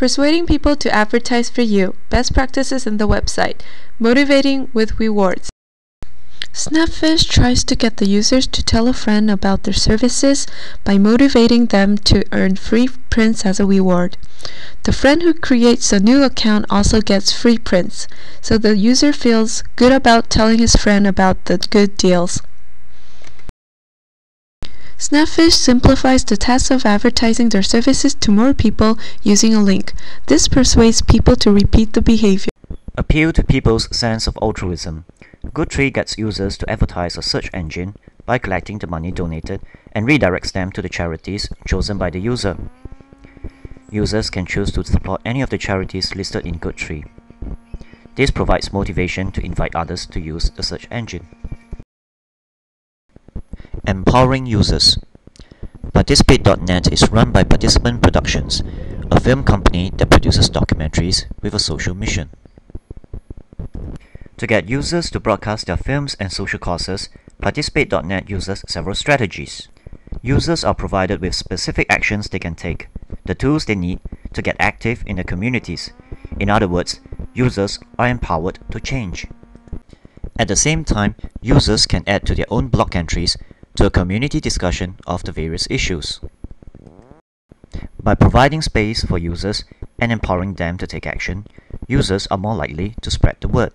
Persuading people to advertise for you. Best practices in the website. Motivating with rewards. Snapfish tries to get the users to tell a friend about their services by motivating them to earn free prints as a reward. The friend who creates a new account also gets free prints, so the user feels good about telling his friend about the good deals. Snapfish simplifies the task of advertising their services to more people using a link. This persuades people to repeat the behavior. Appeal to people's sense of altruism. Goodtree gets users to advertise a search engine by collecting the money donated and redirects them to the charities chosen by the user. Users can choose to support any of the charities listed in Goodtree. This provides motivation to invite others to use the search engine. Empowering users. Participate.net is run by Participant Productions, a film company that produces documentaries with a social mission. To get users to broadcast their films and social causes, Participate.net uses several strategies. Users are provided with specific actions they can take, the tools they need to get active in the communities. In other words, users are empowered to change. At the same time, users can add to their own blog entries to a community discussion of the various issues. By providing space for users and empowering them to take action, users are more likely to spread the word.